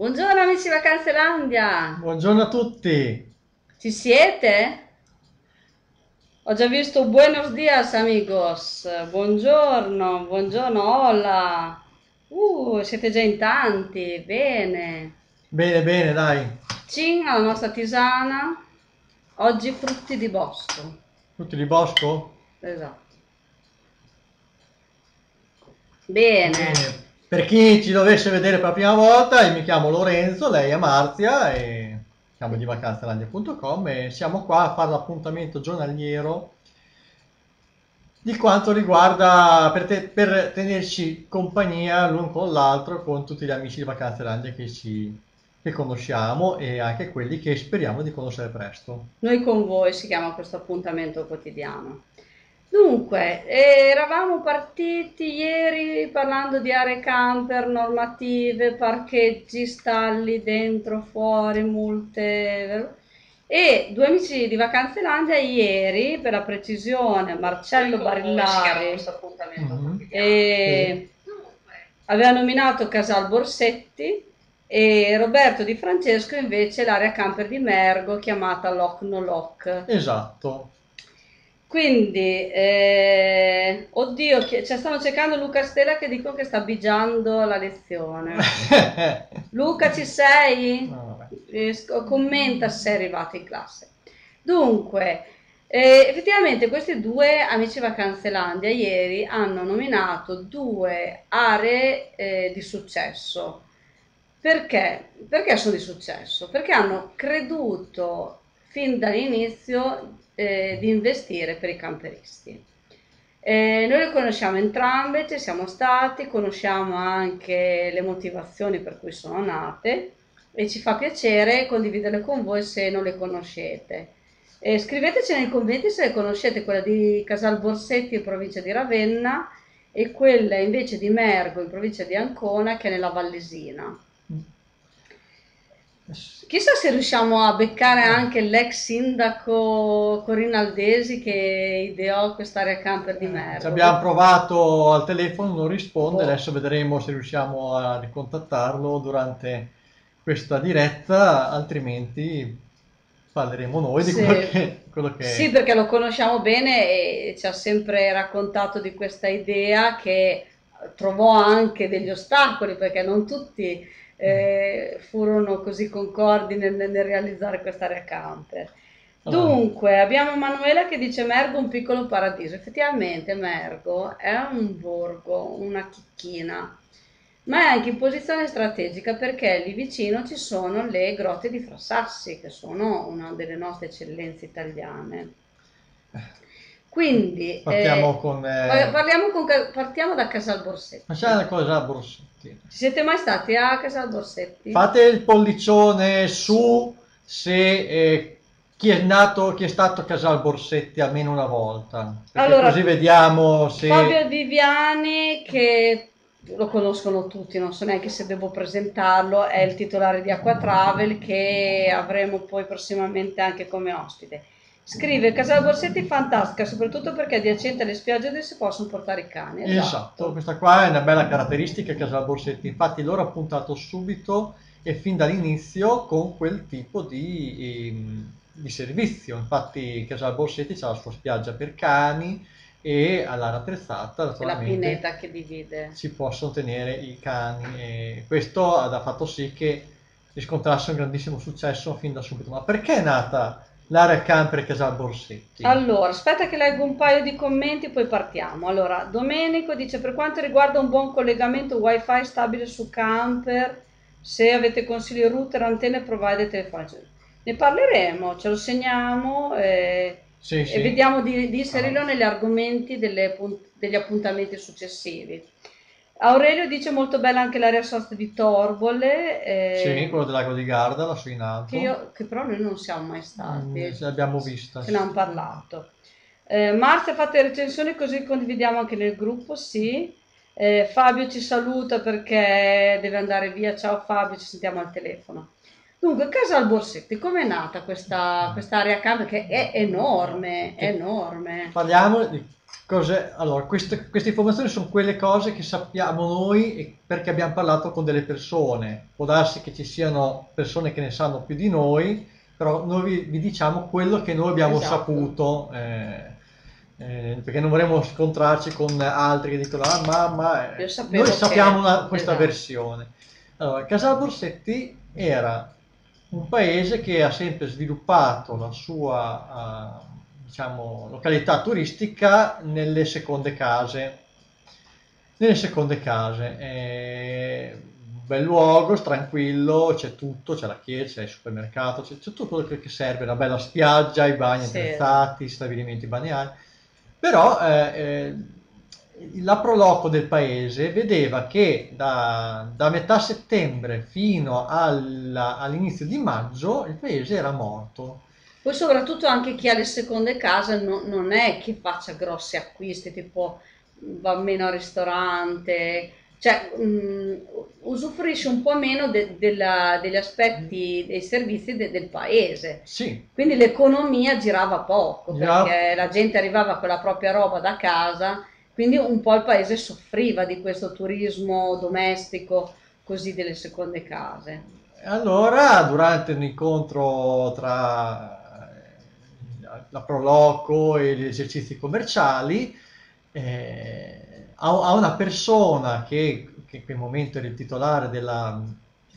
Buongiorno amici Vacanzelandia! Buongiorno a tutti! Ci siete? Ho già visto buenos dias amigos, buongiorno, buongiorno, hola! Uh, siete già in tanti, bene! Bene, bene, dai! Cin alla nostra tisana, oggi frutti di bosco. Frutti di bosco? Esatto. Bene. Bene. Per chi ci dovesse vedere per la prima volta, io mi chiamo Lorenzo, lei è Marzia e siamo di vacanzelandia.com e siamo qua a fare l'appuntamento giornaliero di quanto riguarda per, te, per tenerci compagnia l'un con l'altro con tutti gli amici di Vacanzelandia che, ci, che conosciamo e anche quelli che speriamo di conoscere presto. Noi con voi si chiama questo appuntamento quotidiano. Dunque, eravamo partiti ieri parlando di aree camper, normative, parcheggi, stalli, dentro, fuori, multe. E due amici di Vacanzelandia ieri, per la precisione, Marcello Barillari Mhm. e aveva nominato Casal Borsetti e Roberto Di Francesco invece l'area camper di Mergo chiamata Loc No Loc. Esatto. Quindi, eh, oddio, chi- cioè stanno cercando Luca Stella che dicono che sta bigiando la lezione. Luca, ci sei? No. Eh, commenta se sei arrivato in classe. Dunque, eh, effettivamente questi due amici Vacanzelandia ieri hanno nominato due aree eh, di successo. Perché? Perché sono di successo? Perché hanno creduto fin dall'inizio eh, di investire per i camperisti. Eh, noi le conosciamo entrambe, ci siamo stati, conosciamo anche le motivazioni per cui sono nate e ci fa piacere condividerle con voi se non le conoscete. Eh, scriveteci nei commenti se le conoscete, quella di Casal Borsetti in provincia di Ravenna e quella invece di Mergo in provincia di Ancona che è nella Vallesina. Chissà se riusciamo a beccare anche l'ex sindaco Corinaldesi che ideò quest'area camper di Ci Mergo. abbiamo provato al telefono, non risponde, Oh. adesso vedremo se riusciamo a ricontattarlo durante questa diretta, altrimenti parleremo noi di Sì. quello che, quello che Sì, perché lo conosciamo bene e ci ha sempre raccontato di questa idea che trovò anche degli ostacoli perché non tutti eh, furono così concordi nel, nel realizzare quest'area camper. Dunque, abbiamo Manuela che dice Mergo un piccolo paradiso. Effettivamente Mergo è un borgo, una chicchina, ma è anche in posizione strategica perché lì vicino ci sono le grotte di Frassassi, che sono una delle nostre eccellenze italiane. Quindi, partiamo eh, con... Eh, parliamo con partiamo da Casal Borsetti. facciamo una cosa a Borsetti. Ci siete mai stati a Casal Borsetti? Fate il pollicione su se eh, chi è nato, chi è stato a Casal Borsetti almeno una volta, Allora, così vediamo se... Fabio Viviani, che lo conoscono tutti, non so neanche se devo presentarlo, è il titolare di Acqua Travel che avremo poi prossimamente anche come ospite. Scrive Casal Borsetti fantastica, soprattutto perché è adiacente alle spiagge dove si possono portare i cani. Esatto, questa qua è una bella caratteristica Casal Borsetti, infatti loro hanno puntato subito e fin dall'inizio con quel tipo di, ehm, di servizio, infatti Casal Borsetti ha la sua spiaggia per cani e all'area attrezzata È la naturalmente pineta che divide. si possono tenere i cani e questo ha fatto sì che riscontrasse un grandissimo successo fin da subito. Ma perché è nata l'area camper Casal Borsetti? Allora, aspetta che leggo un paio di commenti, poi partiamo. Allora, Domenico dice: Per quanto riguarda un buon collegamento WiFi stabile su camper, se avete consigli router, antenne, provider telefonici, ne parleremo, ce lo segniamo eh, Sì, sì. e vediamo di, di inserirlo negli argomenti delle degli appuntamenti successivi. Aurelio dice molto bella anche l'area sosta di Torbole, eh, Sì, quello del lago di Garda, lassù in alto. che, io- che però noi non siamo mai stati. Mm, ce l'abbiamo vista. Ce ne hanno parlato. Eh, Marzia fate recensioni così condividiamo anche nel gruppo, sì. Eh, Fabio ci saluta perché deve andare via. Ciao Fabio, ci sentiamo al telefono. Dunque, Casal Borsetti, com'è nata questa area camper che è enorme, enorme. Parliamo di Cos'è? Allora, queste, queste informazioni sono quelle cose che sappiamo noi perché abbiamo parlato con delle persone. Può darsi che ci siano persone che ne sanno più di noi, però noi vi, vi diciamo quello che noi abbiamo esatto. saputo. Eh, eh, perché non vorremmo scontrarci con altri che dicono ah mamma eh, noi sappiamo una, questa esatto. versione allora Casal Borsetti era un paese che ha sempre sviluppato la sua uh, diciamo, località turistica nelle seconde case. Nelle seconde case. È un bel luogo, tranquillo, c'è tutto, c'è la chiesa, c'è il supermercato, c'è, c'è tutto quello che serve, una bella spiaggia, i bagni sì. attrezzati, stabilimenti balneari. Però eh, eh, la proloco del paese vedeva che da, da metà settembre fino alla, all'inizio di maggio il paese era morto poi soprattutto anche chi ha le seconde case non, non è che faccia grossi acquisti, tipo va meno al ristorante, cioè mh, usufruisce un po' meno de, della, degli aspetti, dei servizi de, del paese. Sì. Quindi l'economia girava poco, yeah. perché la gente arrivava con la propria roba da casa, quindi un po' il paese soffriva di questo turismo domestico così delle seconde case. Allora, durante un incontro tra la Proloco e gli esercizi commerciali, eh, a, a, una persona che, che, in quel momento era il titolare della,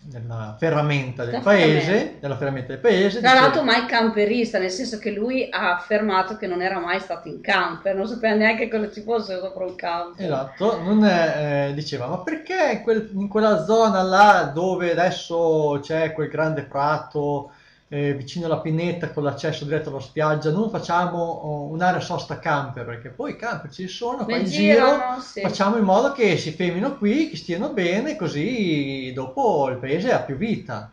della ferramenta del paese, della ferramenta del paese. Tra l'altro mai camperista, nel senso che lui ha affermato che non era mai stato in camper, non sapeva neanche cosa ci fosse sopra un camper. Esatto, non è, eh, diceva ma perché in, quel, in, quella zona là dove adesso c'è quel grande prato eh, vicino alla pineta con l'accesso diretto alla spiaggia, non facciamo oh, un'area sosta camper, perché poi i camper ci sono qua in giro, sì. facciamo in modo che si fermino qui, che stiano bene, così dopo il paese ha più vita.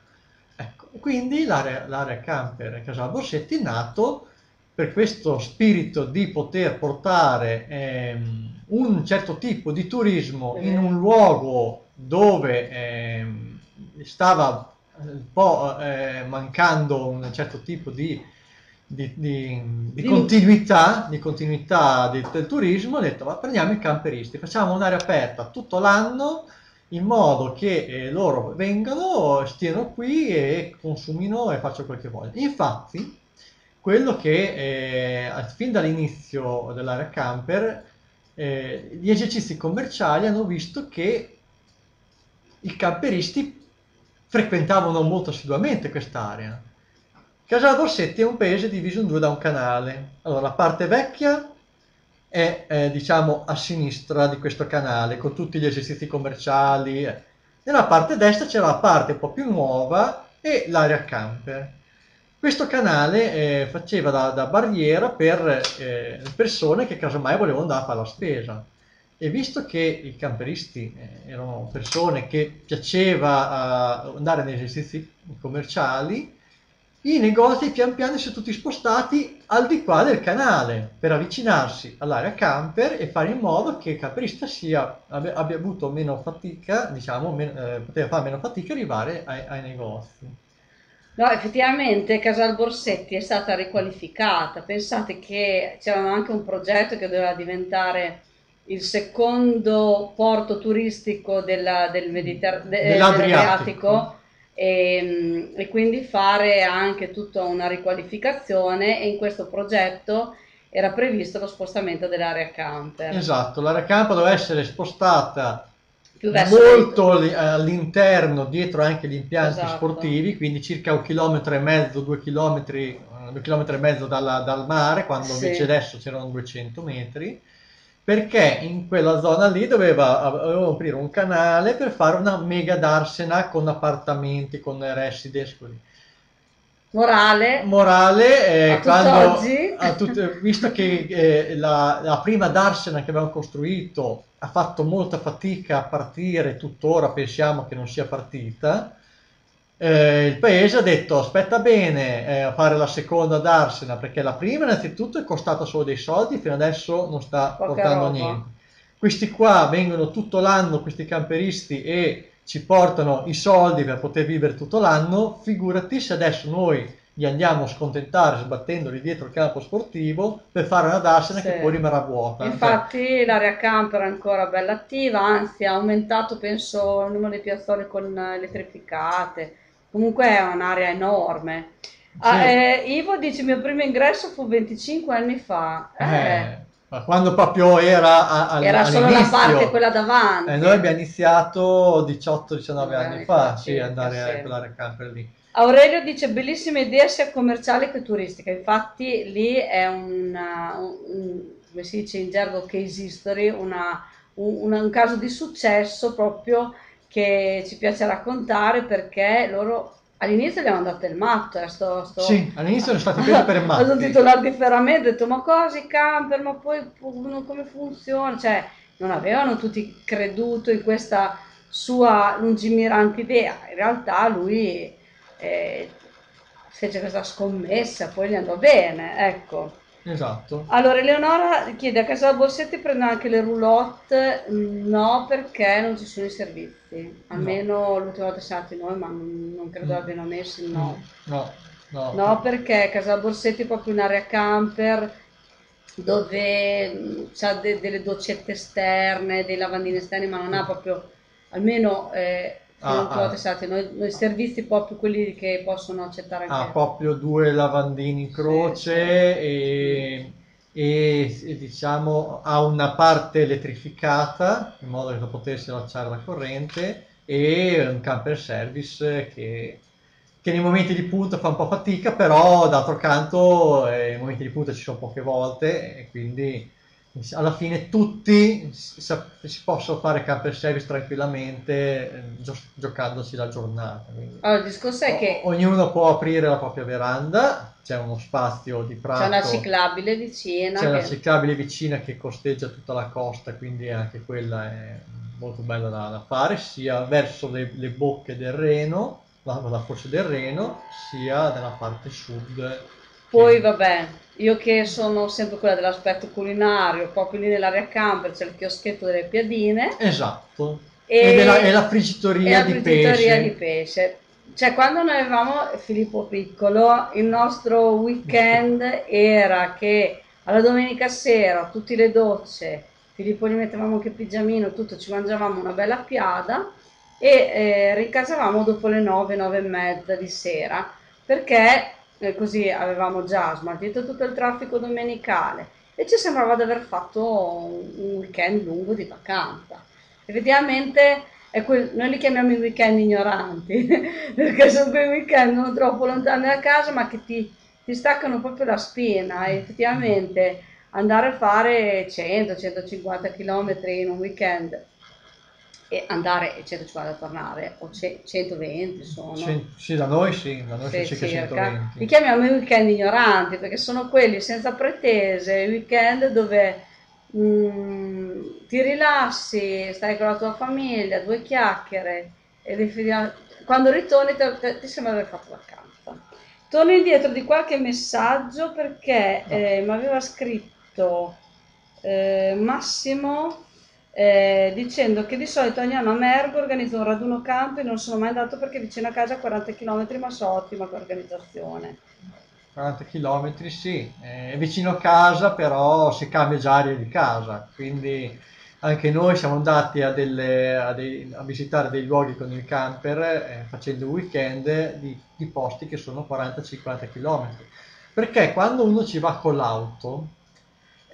Ecco, quindi l'area, l'area camper Casal Borsetti è nato per questo spirito di poter portare ehm, un certo tipo di turismo in un luogo dove ehm, stava un po' eh, mancando un certo tipo di, di, di, di continuità, di continuità del turismo, ho detto ma prendiamo i camperisti, facciamo un'area aperta tutto l'anno in modo che eh, loro vengano, stiano qui e consumino e facciano quel che vogliono. Infatti, quello che eh, fin dall'inizio dell'area camper, eh, gli esercizi commerciali hanno visto che i camperisti frequentavano molto assiduamente quest'area. Casale Borsetti è un paese diviso in due da un canale. Allora, la parte vecchia è, eh, diciamo, a sinistra di questo canale, con tutti gli esercizi commerciali. Nella parte destra c'era la parte un po' più nuova e l'area camper. Questo canale eh, faceva da, da, barriera per eh, persone che casomai volevano andare a fare la spesa. E visto che i camperisti eh, erano persone che piaceva uh, andare negli esercizi commerciali, i negozi pian piano si sono tutti spostati al di qua del canale per avvicinarsi all'area camper e fare in modo che il camperista sia, abbia, abbia avuto meno fatica, diciamo, men, eh, poteva fare meno fatica arrivare ai, ai negozi. No, effettivamente Casal Borsetti è stata riqualificata. Pensate che c'era anche un progetto che doveva diventare il secondo porto turistico della, del Mediter- dell'Adriatico e, ehm, e, quindi fare anche tutta una riqualificazione e in questo progetto era previsto lo spostamento dell'area camper. Esatto, l'area camper doveva essere spostata molto all'interno, dietro anche gli impianti esatto. sportivi, quindi circa un chilometro e mezzo, due chilometri, due chilometri e mezzo dalla, dal mare, quando sì. invece adesso c'erano 200 metri perché in quella zona lì doveva, doveva aprire un canale per fare una mega darsena con appartamenti, con residence così. Morale. Morale, eh, quando, tut, visto che eh, la, la, prima darsena che abbiamo costruito ha fatto molta fatica a partire, tuttora pensiamo che non sia partita, eh, il paese ha detto aspetta bene eh, a fare la seconda darsena perché la prima innanzitutto è costata solo dei soldi fino adesso non sta Poca portando roba. niente questi qua vengono tutto l'anno questi camperisti e ci portano i soldi per poter vivere tutto l'anno figurati se adesso noi li andiamo a scontentare sbattendoli dietro il campo sportivo per fare una darsena Sì. che poi rimarrà vuota. Infatti l'area camper è ancora bella attiva, anzi ha aumentato penso il numero di piazzole con eh, elettrificate, comunque è un'area enorme. Ah, Sì. eh, Ivo dice il mio primo ingresso fu 25 anni fa, Eh, eh, ma quando proprio era a- al- era solo la parte quella davanti. eh, noi abbiamo iniziato 18-19 anni Anni fa, sì, andare a quell'area camper lì. Aurelio dice bellissima idea sia commerciale che turistica, infatti lì è una- un, un- come si dice in gergo case history, una- un, una- un caso di successo proprio che ci piace raccontare perché loro all'inizio gli hanno dato il matto, eh, sto, sto- Sì, all'inizio sono stati presi per Ho matti. sentito l'arte di ferramenta, ho detto ma cosa i camper, ma poi come funziona? Cioè non avevano tutti creduto in questa sua lungimirante idea, in realtà lui eh, fece questa scommessa, poi gli andò bene, ecco. Esatto. Allora, Eleonora chiede a casa Borsetti prende anche le roulotte? Mm, No, perché non ci sono i servizi. Almeno l'ultima volta siamo andati noi, ma non, non credo Mm. abbiano messo no. No, no. No, perché Casa Borsetti è proprio un'area camper dove c'ha delle doccette esterne, dei lavandini esterni, ma non ha proprio, almeno eh, Ah, ah. stati noi, noi servizi proprio quelli che possono accettare ha anche proprio due lavandini in croce e, e- e, diciamo ha una parte elettrificata in modo da potersi allacciare la corrente e un camper service che, che nei momenti di punta fa un po' fatica però d'altro canto eh, nei momenti di punta ci sono poche volte e quindi alla fine tutti si, possono fare camper service tranquillamente eh, gio- giocandosi la giornata quindi. Allora, il discorso è che O- Ognuno può aprire la propria veranda, c'è uno spazio di prato, c'è una ciclabile vicina. c'è una che- ciclabile vicina che costeggia tutta la costa, quindi anche quella è molto bella da, da fare, sia verso le, le bocche del Reno, la, la foce del Reno, sia nella parte sud. Poi che- vabbè, io che sono sempre quella dell'aspetto culinario, proprio lì nell'area camper c'è il chioschetto delle piadine Esatto. e, è la, è la e friggitoria la di friggitoria pesce. di pesce. Cioè, quando noi avevamo Filippo Piccolo, il nostro weekend era che alla domenica sera, tutte le docce, Filippo gli mettevamo anche il pigiamino, tutto, ci mangiavamo una bella piada e eh, rincasavamo dopo le 9, 9 e mezza di sera, perché eh, così avevamo già smaltito tutto il traffico domenicale e ci sembrava di aver fatto un weekend lungo di vacanza. Effettivamente quel- noi li chiamiamo i weekend ignoranti, perché sono quei weekend non troppo lontani da casa, ma che ti, ti staccano proprio la spina. E effettivamente andare a fare 100-150 km in un weekend e andare e 150 a tornare, o ce- 120 sono. Sì, sì, da noi sì, da noi Sì, circa circa. 120. Li chiamiamo i weekend ignoranti perché sono quelli senza pretese, i weekend dove mm, ti rilassi, stai con la tua famiglia, due chiacchiere e defini- quando ritorni ti sembra di aver fatto vacanza. Torno indietro di qualche messaggio perché No. eh, mi aveva scritto eh, Massimo eh, dicendo che di solito ogni anno a Mergo organizza un raduno campo e non sono mai andato perché vicino a casa a 40 km ma so ottima organizzazione 40 km, sì, è vicino a casa, però si cambia già aria di casa, quindi anche noi siamo andati a, delle- a dei- a visitare dei luoghi con il camper eh, facendo weekend di, di posti che sono 40-50 km. Perché quando uno ci va con l'auto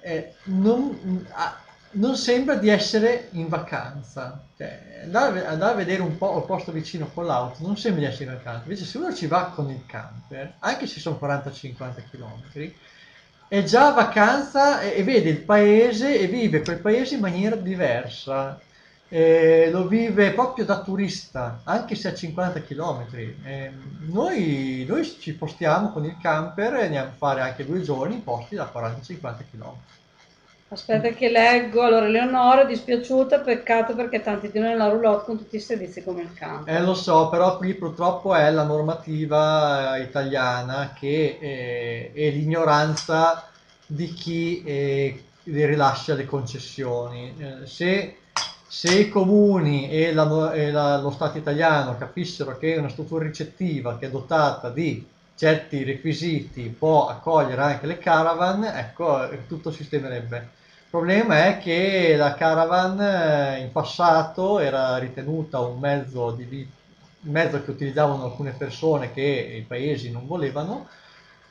eh, non, ah, non sembra di essere in vacanza. Cioè, andare, a- a vedere un po' il posto vicino con l'auto non sembra di essere in vacanza. Invece se uno ci va con il camper, anche se sono 40-50 km, è già vacanza e, e vede il paese e vive quel paese in maniera diversa. Eh, lo vive proprio da turista, anche se a 50 km. noi, noi ci spostiamo con il camper e andiamo a fare anche due giorni in posti da 40-50 km. Aspetta che leggo allora Leonora è dispiaciuta peccato perché tanti di noi nella roulotte con tutti i servizi come il campo Eh, lo so, però qui purtroppo è la normativa eh, italiana che eh, è l'ignoranza di chi eh, le rilascia le concessioni. Eh, se, se i comuni e, la- e la- lo Stato italiano capissero che una struttura ricettiva che è dotata di certi requisiti può accogliere anche le caravan, ecco, tutto sistemerebbe. Il problema è che la caravan eh, in passato era ritenuta un mezzo, di, un mezzo che utilizzavano alcune persone che i paesi non volevano,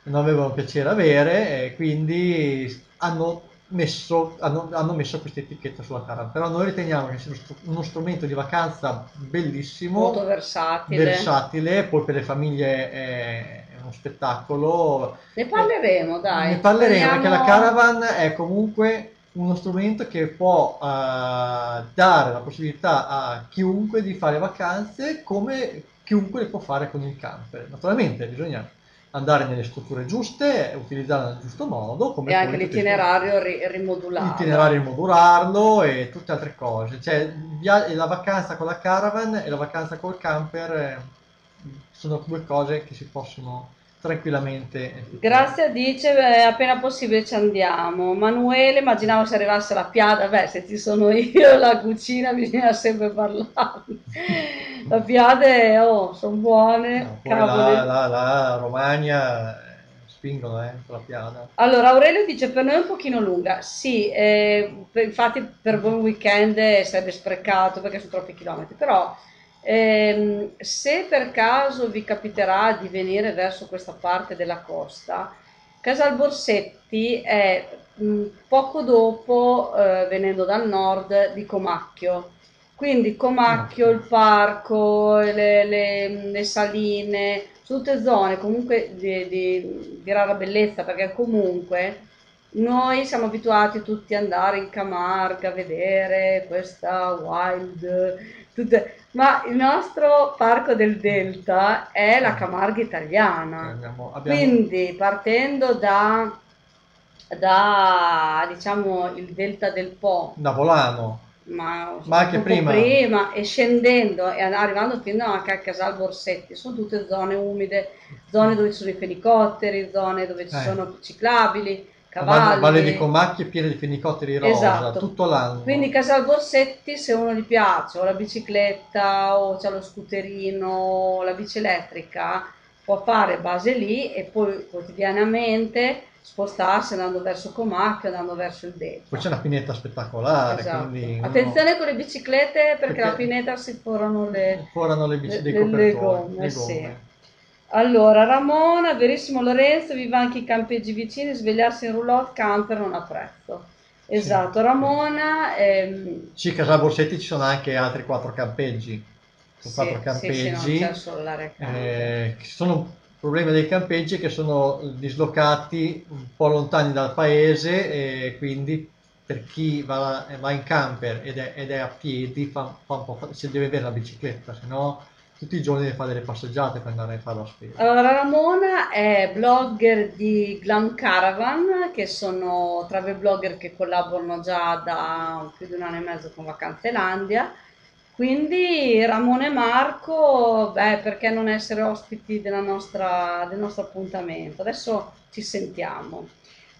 non avevano piacere avere e quindi hanno messo, hanno, hanno messo questa etichetta sulla caravan. Però noi riteniamo che sia uno strumento di vacanza bellissimo, molto versatile. versatile poi per le famiglie è, uno spettacolo. Ne parleremo, dai. Ne parleremo Parliamo... perché la caravan è comunque uno strumento che può uh, dare la possibilità a chiunque di fare vacanze come chiunque le può fare con il camper. Naturalmente bisogna andare nelle strutture giuste, utilizzarle nel giusto modo. Come e anche l'itinerario ri- rimodularlo. L'itinerario rimodularlo e tutte altre cose. Cioè, la vacanza con la caravan e la vacanza col camper eh, sono due cose che si possono tranquillamente. Grazia dice eh, appena possibile ci andiamo. Manuele immaginavo se arrivasse la piada, beh se ci sono io la cucina bisogna sempre parlare. La piade oh, sono buone. No, la, la, la, Romagna eh, spingono eh, la piada. Allora Aurelio dice per noi è un pochino lunga, sì, eh, infatti per voi un weekend sarebbe sprecato perché sono troppi chilometri, però eh, se per caso vi capiterà di venire verso questa parte della costa, Casal Borsetti è mh, poco dopo, eh, venendo dal nord, di Comacchio. Quindi Comacchio, il parco, le, le, le saline, tutte zone comunque di, di, di rara bellezza, perché comunque noi siamo abituati tutti ad andare in Camarga a vedere questa wild, tutte, ma il nostro parco del Delta è la Camarga italiana. Abbiamo, abbiamo... Quindi partendo da, da diciamo il Delta del Po, da Volano, ma, ma anche prima. prima. e scendendo e arrivando fino anche a Casal Borsetti, sono tutte zone umide, zone dove ci sono i fenicotteri, zone dove ci eh. sono ciclabili cavalli. Valle di Comacchio è piena di fenicotteri rosa esatto. tutto l'anno. Quindi Casal Borsetti, se uno gli piace, o la bicicletta, o c'è lo scooterino, la bici elettrica, può fare base lì e poi quotidianamente spostarsi andando verso Comacchio, andando verso il Delta. Poi c'è una pineta spettacolare. Esatto. Attenzione uno... con le biciclette perché, perché la pineta si forano le, forano le, bici, le, le gomme. Le gomme. Sì. Allora, Ramona, verissimo Lorenzo, viva anche i campeggi vicini, svegliarsi in roulotte camper non ha prezzo. Esatto, sì. Ramona... Ehm... Sì, Casa Borsetti ci sono anche altri quattro campeggi. Sono sì, quattro campeggi. Sì, sì, solo l'area eh, sono problemi dei campeggi che sono dislocati un po' lontani dal paese e quindi per chi va, va in camper ed è, ed è, a piedi fa, fa un po' se deve avere la bicicletta, se no tutti i giorni deve fare delle passeggiate per andare a fare la spesa. Allora, Ramona è blogger di Glam Caravan, che sono travel blogger che collaborano già da più di un anno e mezzo con Vacanzelandia. Quindi Ramona e Marco, beh, perché non essere ospiti nostra, del nostro appuntamento? Adesso ci sentiamo.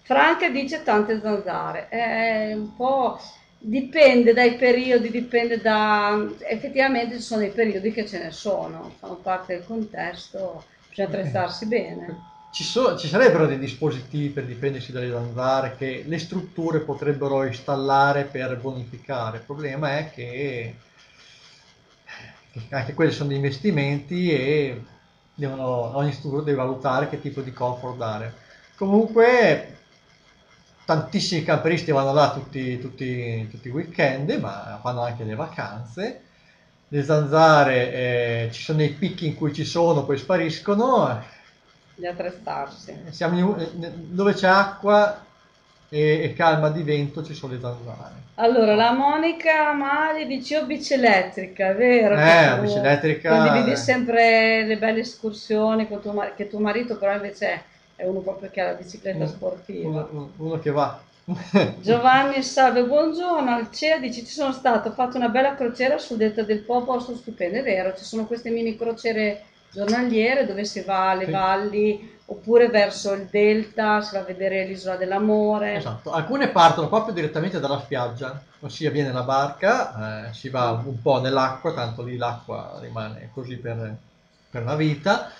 Franca dice tante zanzare, è un po' Dipende dai periodi, dipende da... effettivamente ci sono dei periodi che ce ne sono, fanno parte del contesto, bisogna attrezzarsi bene. Ci, so, ci, sarebbero dei dispositivi per difendersi dalle zanzare che le strutture potrebbero installare per bonificare. Il problema è che, che anche quelli sono dei investimenti e devono, ogni struttura deve valutare che tipo di comfort dare. Comunque tantissimi camperisti vanno là tutti, tutti, tutti i weekend, ma fanno anche le vacanze. Le zanzare eh, ci sono i picchi in cui ci sono, poi spariscono. Di attrezzarsi. Siamo in, dove c'è acqua e, e, calma di vento ci sono le zanzare. Allora, la Monica Mali dice io bici elettrica, è vero? Eh, la bici elettrica... Condividi sempre le belle escursioni con tuo, che tuo marito però invece è uno proprio che ha la bicicletta sportiva. Uno, uno che va. Giovanni salve, buongiorno, al CEA dice ci sono stato, ho fatto una bella crociera sul delta del Po, posto stupendo, è vero, ci sono queste mini crociere giornaliere dove si va alle sì. valli oppure verso il delta, si va a vedere l'isola dell'amore. Esatto, alcune partono proprio direttamente dalla spiaggia, ossia viene la barca, eh, si va un po' nell'acqua, tanto lì l'acqua rimane così per, per la vita,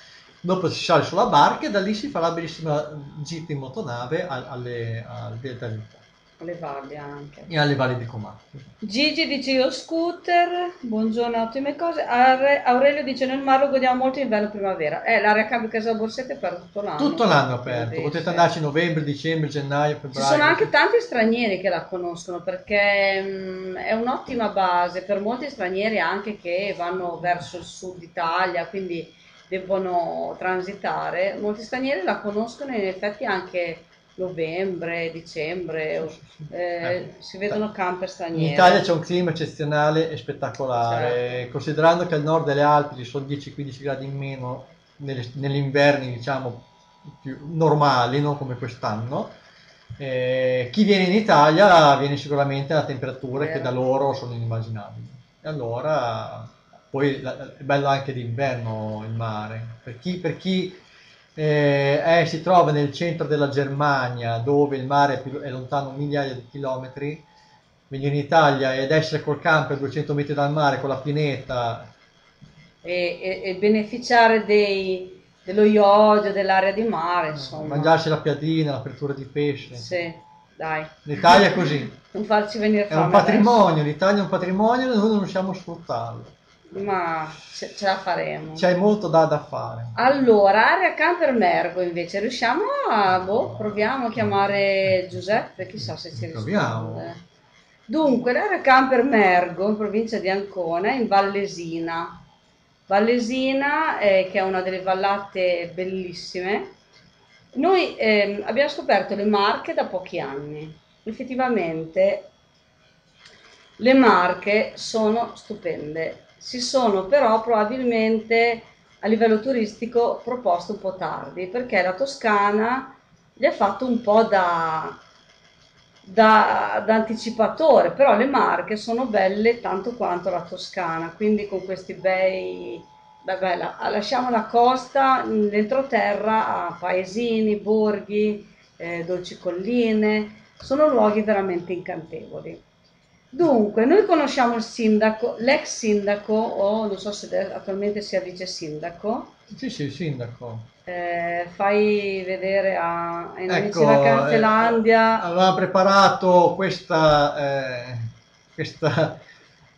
dopo si sale sulla barca e da lì si fa la bellissima gita in motonave al- alle, al Delta del Po Le valli anche. e alle valli di Comacchio. Gigi dice io scooter, buongiorno, ottime cose. Aure- Aurelio dice nel mare godiamo molto inverno e primavera. Eh, l'area cambio casa Borsette è aperta tutto l'anno. Tutto l'anno aperto, potete andarci in novembre, dicembre, gennaio, Ci febbraio. sono anche tanti stranieri che la conoscono perché mh, è un'ottima base per molti stranieri anche che vanno verso il sud Italia, quindi debbono transitare. Molti stranieri la conoscono in effetti anche novembre, dicembre, eh, Eh, si vedono camper In stranieri. Italia c'è un clima eccezionale e spettacolare, Certo. considerando che al nord delle Alpi ci sono 10-15 gradi in meno nelle- negli inverni, diciamo, più normali, non come quest'anno. eh, chi viene in Italia viene sicuramente a temperature Vero. che da loro sono inimmaginabili. E allora, poi la- è bello anche d'inverno il mare. Per chi, per chi eh, eh, si trova nel centro della Germania, dove il mare è, più- è lontano migliaia di chilometri, venire in Italia ed essere col camper a 200 metri dal mare con la pineta, e, e- e beneficiare dei- dello iodio, dell'area di mare, insomma. mangiarsi la piadina, l'apertura di pesce. Sì, dai. L'Italia è così, Non farci venire è un fame patrimonio, l'Italia è un patrimonio e noi non riusciamo a sfruttarlo. Ma ce, ce la faremo. C'è molto da, da fare. Allora, area camper Mergo invece, riusciamo a, boh, proviamo a chiamare Giuseppe, chissà se ci risponde. Proviamo. Dunque, l'area camper Mergo, in provincia di Ancona, in Vallesina. Vallesina, eh, che è una delle vallate bellissime. Noi ehm, abbiamo scoperto le Marche da pochi anni. Effettivamente le Marche sono stupende. Si sono però probabilmente a livello turistico proposte un po' tardi perché la Toscana gli ha fatto un po' da, da, da anticipatore, però le Marche sono belle tanto quanto la Toscana, quindi con questi bei, vabbè, la- lasciamo la costa, l'entroterra a paesini, borghi, eh, dolci colline, sono luoghi veramente incantevoli. Dunque, noi conosciamo il sindaco, l'ex sindaco, o non so se attualmente sia vice sindaco, Sì, sì, sindaco. eh, fai vedere a, ai Ecco, di Vacanzelandia eh, aveva preparato questa, eh, questa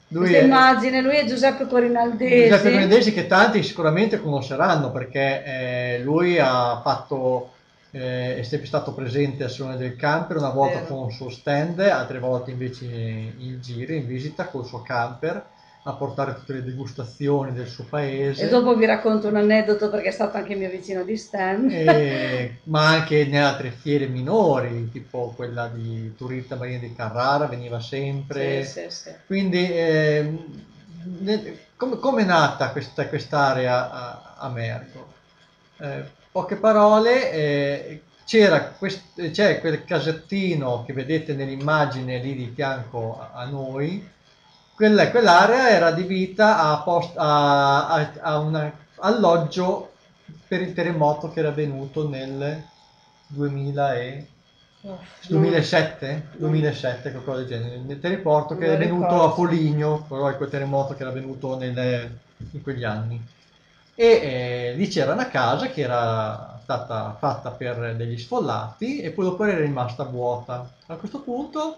lui questa è- immagine, lui è Giuseppe Corinaldesi. Giuseppe Benedesi che tanti sicuramente conosceranno perché eh, lui ha fatto eh, è sempre stato presente al Salone del Camper, una volta con il suo stand, altre volte invece in giro, in visita col suo camper a portare tutte le degustazioni del suo paese. E dopo vi racconto un aneddoto perché è stato anche mio vicino di stand. Eh, ma anche nelle altre fiere minori, tipo quella di Turista Marina di Carrara, veniva sempre. Sì, sì, sì. Quindi, ne- come come è nata questa quest'area a, a Mergo? Eh, poche parole, eh, c'era c'è quel casettino che vedete nell'immagine lì di fianco a, a noi, quella- quell'area era adibita a, post- a, a- a un alloggio per il terremoto che era avvenuto nel 2000 e- Uff, 2007? 2007, qualcosa del genere. Nel terremoto che è venuto a Foligno, però è quel terremoto che era venuto nelle- in quegli anni. E eh, lì c'era una casa che era stata fatta per degli sfollati e poi dopo era rimasta vuota. A questo punto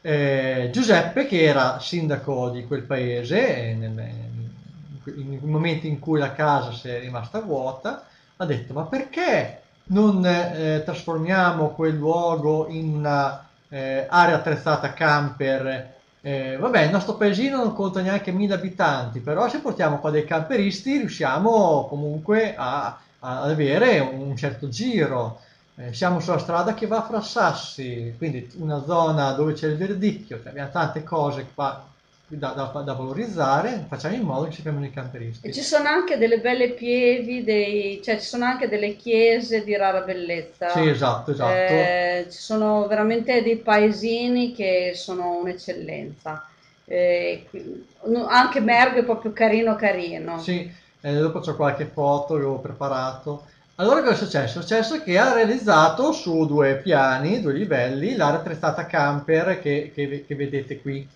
eh, Giuseppe, che era sindaco di quel paese, eh, nel- in momenti in cui la casa si è rimasta vuota, ha detto ma perché non eh, trasformiamo quel luogo in una eh, attrezzata camper? Eh, vabbè, il nostro paesino non conta neanche mille abitanti, però se portiamo qua dei camperisti riusciamo comunque a, a avere un certo giro. Eh, siamo sulla strada che va fra Sassi, quindi una zona dove c'è il verdicchio, abbiamo tante cose qua da, da- da valorizzare, facciamo in modo che ci fermino i camperisti. E ci sono anche delle belle pievi, dei- cioè ci sono anche delle chiese di rara bellezza. Sì, esatto, esatto. Eh, ci sono veramente dei paesini che sono un'eccellenza. Eh, anche Mergo è proprio carino carino. Sì, eh, dopo c'ho qualche foto che ho preparato. Allora cosa è successo? È successo che ha realizzato su due piani, due livelli, l'area attrezzata camper che, che- che vedete qui,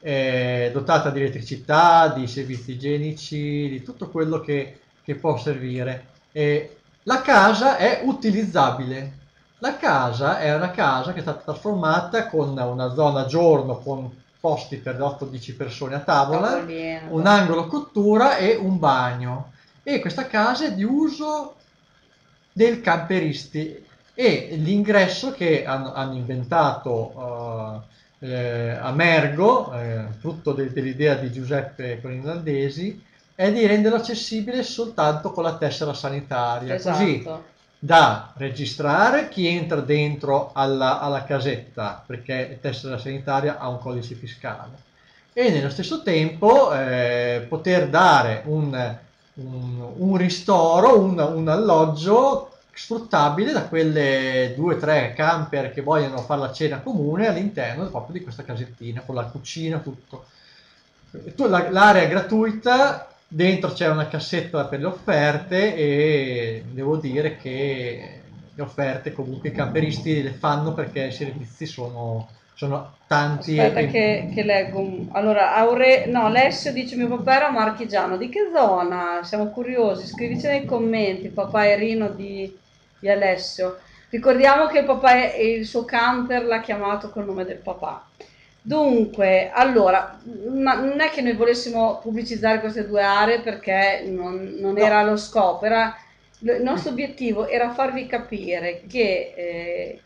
eh, dotata di elettricità, di servizi igienici, di tutto quello che, che può servire. eh, la casa è utilizzabile. La casa è una casa che è stata trasformata con una zona giorno con posti per 8-10 persone a tavola, Tavolino. un angolo cottura e un bagno. E questa casa è di uso del camperisti e l'ingresso che hanno, hanno inventato eh, eh, a Mergo, eh, frutto de- dell'idea di Giuseppe Corinaldesi, è di renderlo accessibile soltanto con la tessera sanitaria, così Esatto. da registrare chi entra dentro alla, alla casetta, perché la tessera sanitaria ha un codice fiscale, e nello stesso tempo eh, poter dare un, un- un ristoro, un, un alloggio sfruttabile da quelle due o tre camper che vogliono fare la cena comune all'interno proprio di questa casettina, con la cucina, tutto. Tu- la- L'area è gratuita, dentro c'è una cassetta per le offerte e devo dire che le offerte comunque i camperisti le fanno perché i servizi sono, sono tanti. Aspetta e- che, che leggo. Allora, Aure... no, Alessio dice mio papà era marchigiano. Di che zona? Siamo curiosi. Scrivici nei commenti, papà Erino di, di Alessio. Ricordiamo che il papà e il suo camper l'ha chiamato col nome del papà. Dunque, allora, ma non è che noi volessimo pubblicizzare queste due aree perché non, non No. era lo scopo, era, il nostro obiettivo era farvi capire che eh,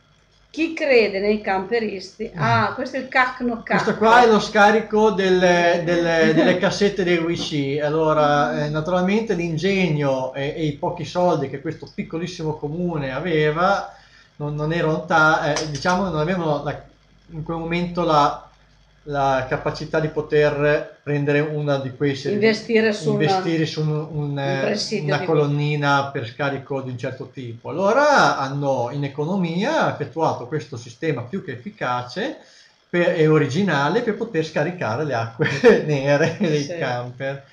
chi crede nei camperisti, ah, questo è il cacno cacno. Questo qua è lo scarico delle, delle- delle cassette dei WC. Allora, eh, naturalmente l'ingegno e, e i pochi soldi che questo piccolissimo comune aveva non, non erano ta- eh, diciamo non avevano la- in quel momento la, la capacità di poter prendere una di servizi. Investire su una- investire su un- un, eh, presidio una colonnina per scarico di un certo tipo. Allora hanno in economia effettuato questo sistema più che efficace per- e originale per poter scaricare le acque nere dei Sì. camper.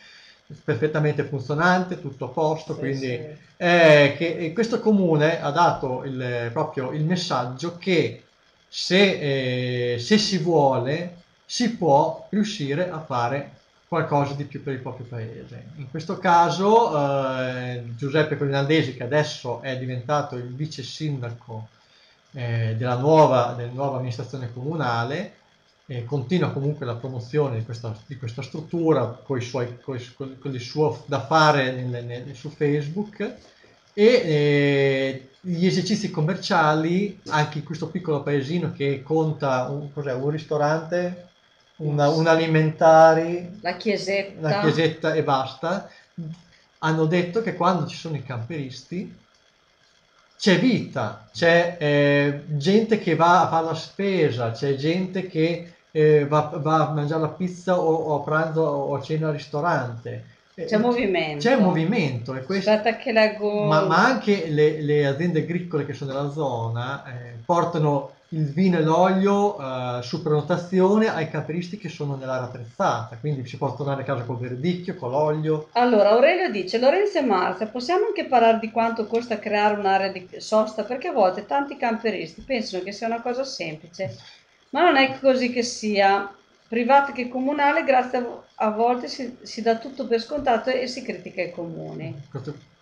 Perfettamente funzionante, tutto a posto, Sì, quindi sì. eh, che questo comune ha dato il- proprio il messaggio che se, eh, se si vuole si può riuscire a fare qualcosa di più per il proprio paese. In questo caso eh, Giuseppe Corinaldesi, che adesso è diventato il vice sindaco eh, della, nuova, della nuova amministrazione comunale, eh, continua comunque la promozione di questa, di questa struttura con, i suoi, coi- con- con il suo da fare nel- nel- su Facebook e eh, gli esercizi commerciali anche in questo piccolo paesino che conta un, un ristorante, una- un alimentari, La chiesetta. una chiesetta e basta, hanno detto che quando ci sono i camperisti c'è vita, c'è eh, gente che va a fare la spesa, c'è gente che eh, va, va a mangiare la pizza o, o a pranzo o a cena al ristorante. Eh, C'è movimento. C'è movimento e questo, ma, ma anche le, le aziende agricole che sono nella zona eh, portano il vino e l'olio eh, su prenotazione ai camperisti che sono nell'area attrezzata, quindi si può tornare a casa col verdicchio, con l'olio. Allora, Aurelio dice, Lorenzo e Marzia, possiamo anche parlare di quanto costa creare un'area di sosta? Perché a volte tanti camperisti pensano che sia una cosa semplice, ma non è così che sia. Privata che comunale, grazie a, a volte si, si dà tutto per scontato e si critica i comuni.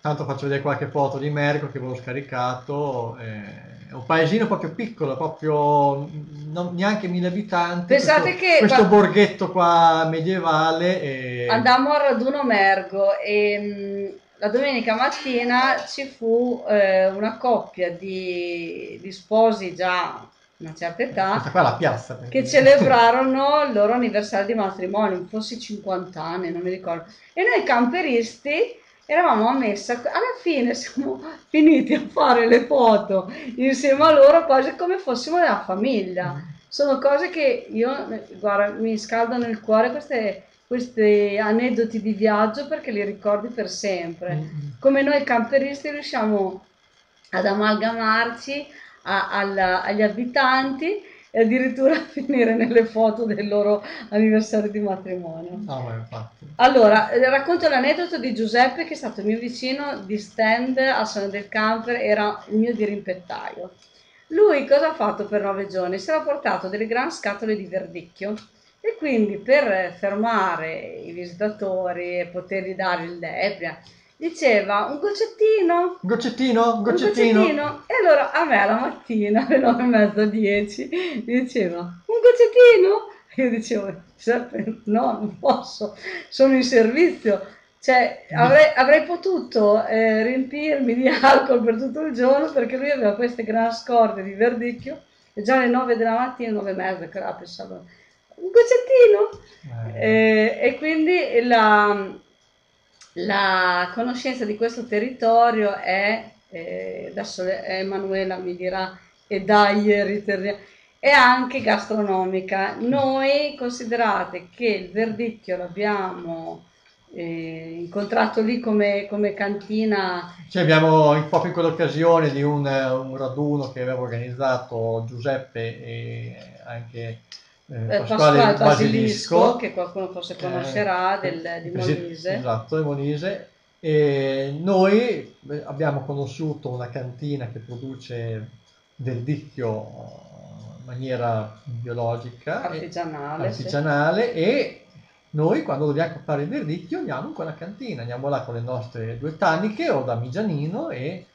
Tanto faccio vedere qualche foto di Merco che avevo scaricato. eh, È un paesino proprio piccolo, proprio non- neanche mille abitanti. Pensate questo, che- questo guarda- borghetto qua medievale. e- Andammo al raduno Mergo e mh, la domenica mattina ci fu eh, una coppia di, di sposi già una certa età piazza. che celebrarono il loro anniversario di matrimonio, forse 50 anni, non mi ricordo. E noi camperisti eravamo a messa, alla fine siamo finiti a fare le foto insieme a loro quasi come fossimo della famiglia. Sono cose che io, guarda, mi scaldano il cuore queste, questi aneddoti di viaggio perché li ricordi per sempre. Come noi camperisti riusciamo ad amalgamarci a- alla- agli abitanti e addirittura finire nelle foto del loro anniversario di matrimonio. No, ma infatti. Allora, eh, racconto l'aneddoto di Giuseppe che è stato mio vicino di stand a San del Camper, era il mio dirimpettaio. Lui cosa ha fatto per nove giorni? Si era portato delle gran scatole di verdicchio e quindi per fermare i visitatori e potergli dare il debria diceva un goccettino. Un goccettino? Un goccettino? E allora a me la mattina alle nove e mezza, dieci, mi diceva un goccettino. Io dicevo, Giuseppe, no, non posso, sono in servizio. Cioè, avrei, avrei potuto eh, riempirmi di alcol per tutto il giorno perché lui aveva queste gran scorte di verdicchio e già alle 9 della mattina, 9 e mezza, che era, pensavo, un goccettino. Eh, Eh, e quindi la, la conoscenza di questo territorio è, eh, adesso Emanuela mi dirà, e dai, riterremo, è anche gastronomica. Noi considerate che il verdicchio l'abbiamo eh, incontrato lì come, come cantina Ci abbiamo in- proprio in quell'occasione di un, un raduno che aveva organizzato Giuseppe e anche Pasquale, Pasquale Basilisco, Basilisco, che qualcuno forse eh, conoscerà, del- di Molise. Esatto, di Molise. E noi beh, abbiamo conosciuto una cantina che produce verdicchio in maniera biologica, e- artigianale. sì. artigianale e noi quando dobbiamo fare il verdicchio andiamo in quella cantina, andiamo là con le nostre due taniche o da Migianino e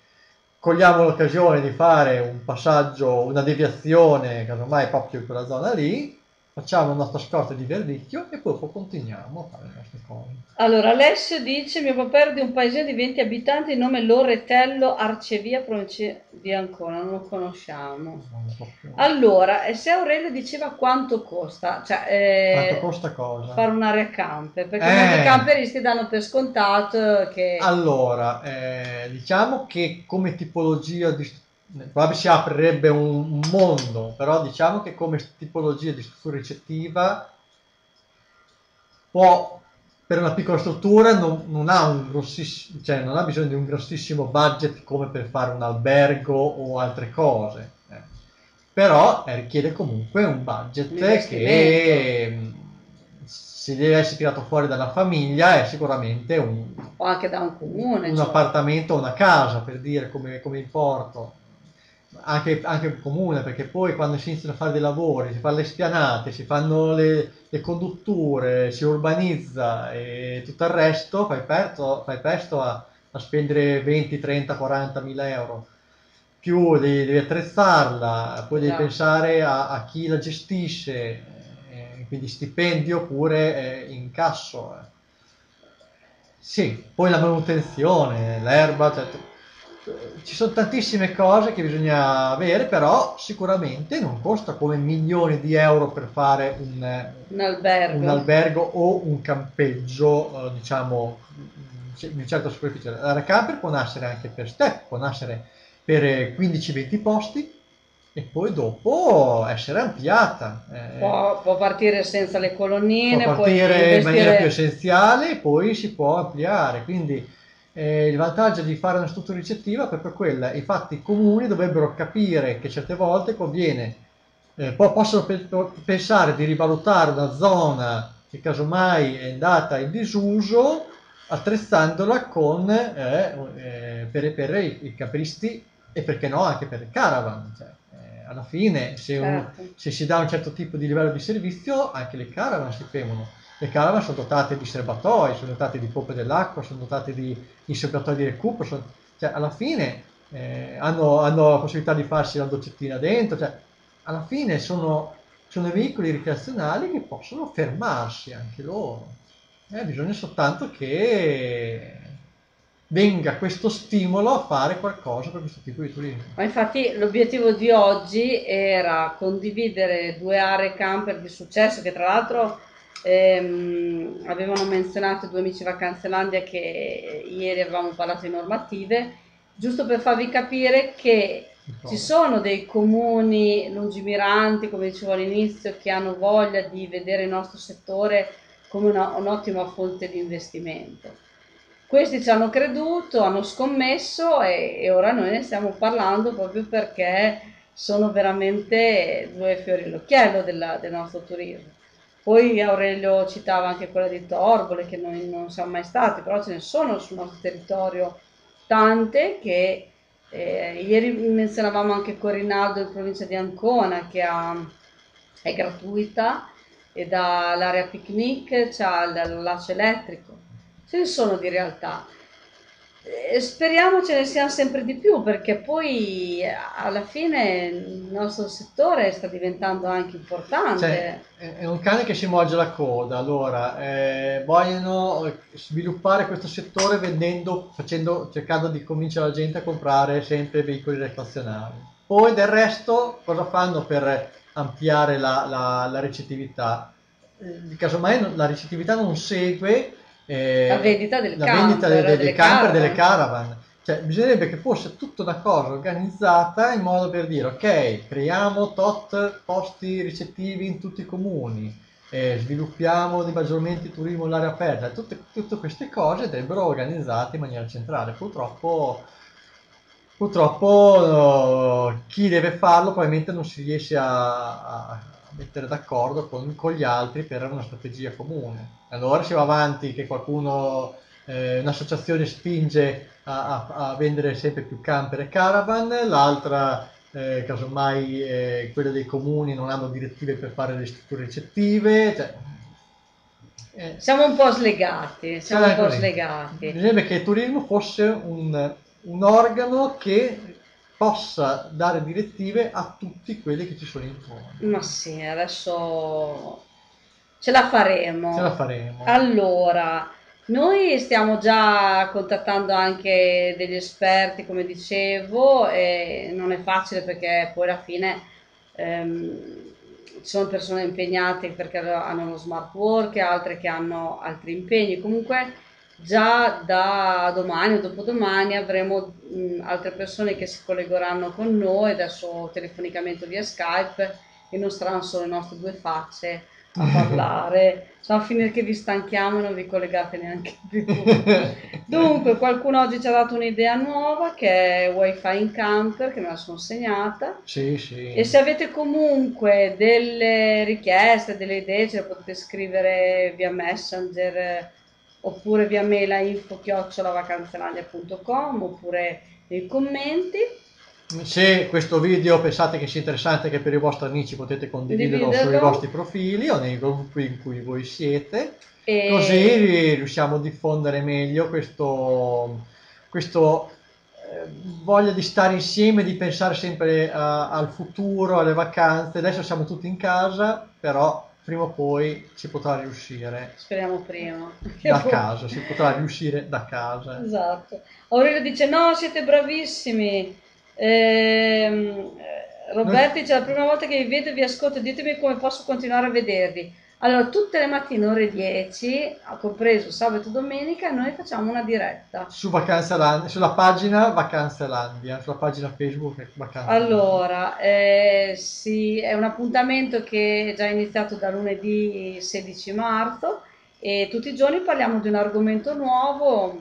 cogliamo l'occasione di fare un passaggio, una deviazione, casomai proprio in quella zona lì, facciamo la nostra scorta di verdicchio e poi continuiamo a fare le nostre cose. Allora, Alessio dice: Mio papà è di un paesino di 20 abitanti, di nome Loretello, Arcevia, provincia di Ancona. Non lo conosciamo. Non Allora, e se Aurelio diceva quanto costa, cioè eh, Quanto costa cosa? fare un'area camper, perché Eh. molti camperisti danno per scontato che Allora, eh, diciamo che come tipologia di... Probabilmente si aprirebbe un, mondo, però diciamo che come tipologia di struttura ricettiva può, per una piccola struttura, non, non ha cioè non ha bisogno di un grossissimo budget come per fare un albergo o altre cose. eh. Però eh, richiede comunque un budget che se deve essere tirato fuori dalla famiglia è sicuramente un, o anche da un comune, un cioè, appartamento o una casa per dire come, come importo anche, anche un comune perché poi quando si iniziano a fare dei lavori si fanno le spianate si fanno le, le condutture si urbanizza e tutto il resto fai presto, fai presto a, a spendere 20 30 40 mila euro più devi, devi attrezzarla poi devi Esatto. pensare a, a chi la gestisce eh, quindi stipendio oppure eh, incasso eh. Sì, poi la manutenzione, l'erba, cioè, ci sono tantissime cose che bisogna avere, però sicuramente non costa come milioni di euro per fare un, un albergo. un albergo o un campeggio, eh, diciamo, di una certa superficie. La camper può nascere anche per step, può nascere per eh, 15-20 posti e poi dopo essere ampliata. eh, Può, può partire senza le colonnine, può partire in maniera più investire essenziale e poi si può ampliare. Quindi eh, il vantaggio di fare una struttura ricettiva è proprio quella. Infatti i comuni dovrebbero capire che certe volte conviene, eh, po- possono pe- pensare di rivalutare una zona che casomai è andata in disuso attrezzandola con, eh, eh, per, per i, capristi e perché no anche per il caravan. Cioè, eh, alla fine se Certo. se si dà un certo tipo di livello di servizio, anche le caravan si fermano. Le caravan sono dotate di serbatoi, sono dotate di pompe dell'acqua, sono dotate di, di serbatoi di recupero, sono- cioè alla fine eh, hanno, hanno la possibilità di farsi la doccettina dentro, cioè alla fine sono, sono veicoli ricreazionali che possono fermarsi anche loro. Eh, bisogna soltanto che venga questo stimolo a fare qualcosa per questo tipo di turismo. Ma infatti l'obiettivo di oggi era condividere due aree camper di successo che tra l'altro ehm, avevano menzionato due amici Vacanzelandia che ieri avevamo parlato di normative, giusto per farvi capire che ci sono dei comuni lungimiranti, come dicevo all'inizio, che hanno voglia di vedere il nostro settore come una- un'ottima fonte di investimento. Questi ci hanno creduto, hanno scommesso e, e ora noi ne stiamo parlando proprio perché sono veramente due fiori all'occhiello della- del nostro turismo. Poi Aurelio citava anche quella di Torbole, che noi non siamo mai stati, però ce ne sono sul nostro territorio tante che eh, ieri menzionavamo anche Corinaldo in provincia di Ancona che ha- è gratuita e dall'area picnic c'ha il laccio elettrico. Ce ne sono di realtà. Eh, speriamo ce ne siano sempre di più perché poi eh, alla fine il nostro settore sta diventando anche importante. Cioè, è un cane che si muove la coda, allora eh, vogliono sviluppare questo settore vendendo, facendo, cercando di convincere la gente a comprare sempre veicoli reclazionari. Poi del resto cosa fanno per ampliare la, la, la ricettività? Eh, casomai la ricettività non segue eh, la vendita del la camper, vendita delle, delle camper, caravan. delle caravan. Cioè, bisognerebbe che fosse tutta una cosa organizzata in modo per dire, ok, creiamo tot posti ricettivi in tutti i comuni, eh, sviluppiamo maggiormente il turismo all'aria aperta, tutte, tutte queste cose andrebbero organizzate in maniera centrale. Purtroppo purtroppo no, chi deve farlo probabilmente non si riesce a, a mettere d'accordo con, con, gli altri per una strategia comune. Allora si va avanti che qualcuno, eh, un'associazione spinge a, a, a, vendere sempre più camper e caravan, l'altra eh, casomai eh, quelle dei comuni non hanno direttive per fare le strutture ricettive. Cioè, eh, siamo un po' slegati, siamo un po' slegati. Bisognerebbe che il turismo fosse un, un organo che possa dare direttive a tutti quelli che ci sono intorno. Ma sì, adesso ce la faremo. Ce la faremo. Allora, noi stiamo già contattando anche degli esperti, come dicevo, e non è facile perché poi alla fine ehm, ci sono persone impegnate perché hanno lo smart work, altre che hanno altri impegni. Comunque già da domani o dopodomani avremo mh, altre persone che si collegheranno con noi, adesso telefonicamente via Skype, e non saranno solo le nostre due facce a parlare. Cioè, a finire che vi stanchiamo non vi collegate neanche più. Dunque, qualcuno oggi ci ha dato un'idea nuova che è Wi-Fi in camper, che me la sono segnata. Sì, sì. E se avete comunque delle richieste, delle idee, ce le potete scrivere via Messenger oppure via mail a info-vacanzelandia.com oppure nei commenti. Se questo video pensate che sia interessante anche per i vostri amici potete condividerlo Dividerlo. sui vostri profili o nei gruppi in cui voi siete, e... così riusciamo a diffondere meglio questo, questo eh, voglia di stare insieme, di pensare sempre uh, al futuro, alle vacanze. Adesso siamo tutti in casa, però prima o poi si potrà riuscire. Speriamo prima. Da casa, si potrà riuscire da casa. Esatto. Aurelio dice: No, siete bravissimi. Ehm, Roberti dice: La prima volta che vi vedo e vi ascolto, ditemi come posso continuare a vedervi. Allora, tutte le mattine ore 10, compreso sabato e domenica, noi facciamo una diretta. Su Vacanzalandia, sulla pagina Vacanzalandia, sulla pagina Facebook Vacanzalandia. Allora, eh, sì, è un appuntamento che è già iniziato da lunedì 16 marzo e tutti i giorni parliamo di un argomento nuovo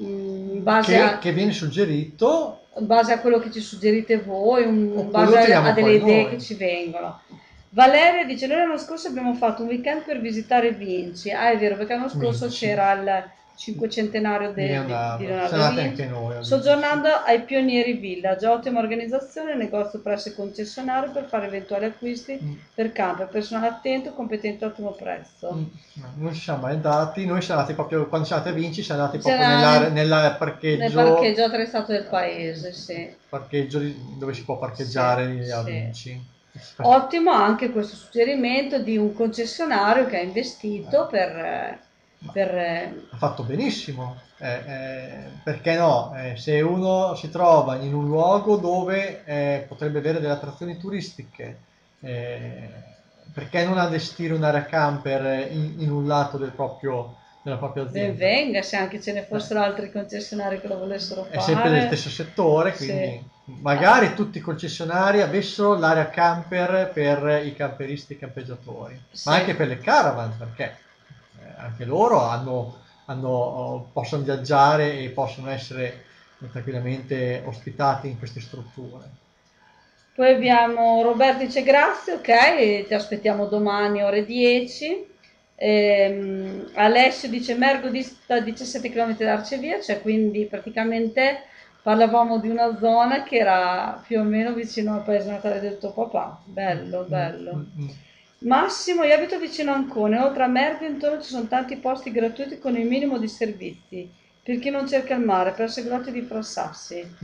mm, in base che, a... che viene suggerito in base a quello che ci suggerite voi, in base a, a delle idee noi. che ci vengono. Valeria dice: Noi l'anno scorso abbiamo fatto un weekend per visitare Vinci. Ah, è vero, perché l'anno scorso Vinci. c'era il cinquecentenario de, Leonardo. di Leonardo Vinci. Noi, Soggiornando ai Pionieri Village, ottima organizzazione, negozio presso il concessionario per fare eventuali acquisti mm. per camper, personale attento, competente, ottimo prezzo. Mm. Non ci siamo mai andati, noi siamo andati proprio quando siamo andati a Vinci, siamo andati proprio nella, nella parcheggio. Nel parcheggio attrezzato del paese, sì. Parcheggio dove si può parcheggiare sì, a sì. Vinci. Ottimo anche questo suggerimento di un concessionario che ha investito per... per... Ha fatto benissimo, eh, eh, perché no? Eh, se uno si trova in un luogo dove eh, potrebbe avere delle attrazioni turistiche, eh, perché non allestire un'area camper in, in un lato del proprio, della propria azienda? Ben venga, se anche ce ne fossero altri concessionari che lo volessero fare. È sempre del stesso settore, quindi... Sì magari tutti i concessionari avessero l'area camper per i camperisti e campeggiatori, sì. ma anche per le caravan, perché eh, anche loro hanno, hanno, oh, possono viaggiare e possono essere tranquillamente ospitati in queste strutture. Poi abbiamo Roberto dice grazie, ok, ti aspettiamo domani ore 10. Ehm, Alessio dice Mergo dista 17 km da Arcevia, cioè quindi praticamente parlavamo di una zona che era più o meno vicino al paese natale del tuo papà. Bello, mm, bello. Mm, mm. Massimo, io abito vicino a Ancona, oltre a Mervi intorno ci sono tanti posti gratuiti con il minimo di servizi. per chi non cerca il mare, perseguitati di Frassassi.